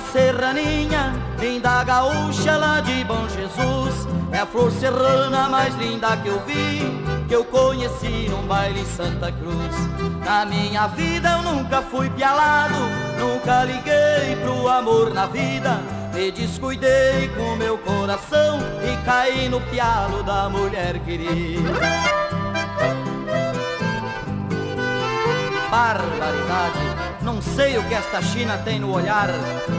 serraninha, linda gaúcha lá de Bom Jesus. É a flor serrana mais linda que eu vi, que eu conheci num baile em Santa Cruz. Na minha vida eu nunca fui pialado, nunca liguei pro amor na vida. Me descuidei com meu coração e caí no pialo da mulher querida. Barbaridade! Não sei o que esta China tem no olhar,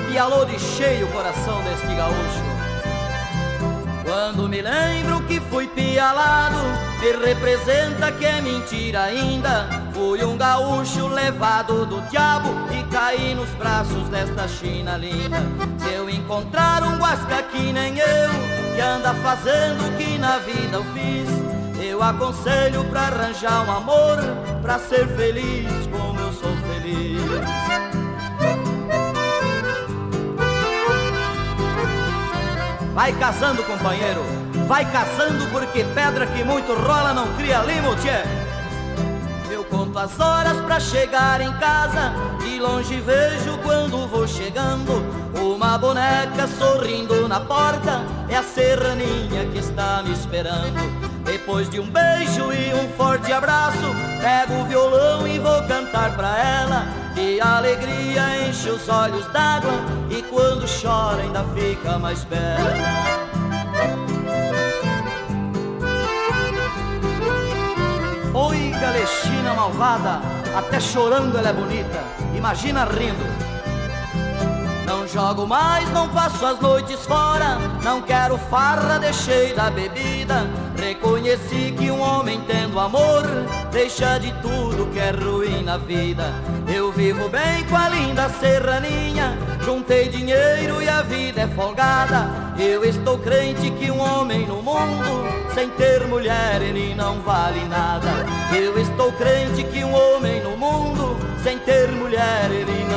pialou de cheio o coração deste gaúcho. Quando me lembro que fui pialado, me representa que é mentira ainda. Fui um gaúcho levado do diabo e caí nos braços desta China linda. Se eu encontrar um guasca que nem eu, que anda fazendo o que na vida eu fiz, eu aconselho pra arranjar um amor, pra ser feliz como eu sou feliz. Vai casando, companheiro, vai casando porque pedra que muito rola não cria limo, tchê. Eu conto as horas pra chegar em casa, de longe vejo quando vou chegando. Uma boneca sorrindo na porta, é a serraninha que está me esperando. Depois de um beijo e um forte abraço, pego o violão e vou cantar pra ela. E a alegria enche os olhos d'água, e chora ainda fica mais bela. Oi, galexina malvada, até chorando ela é bonita, imagina rindo. Não jogo mais, não passo as noites fora. Não quero farra, deixei da bebida. Reconheci que um homem tendo amor deixa de tudo que é ruim na vida. Eu vivo bem com a linda serraninha. Vida é folgada. Eu estou crente que um homem no mundo sem ter mulher ele não vale nada. Eu estou crente que um homem no mundo sem ter mulher ele não.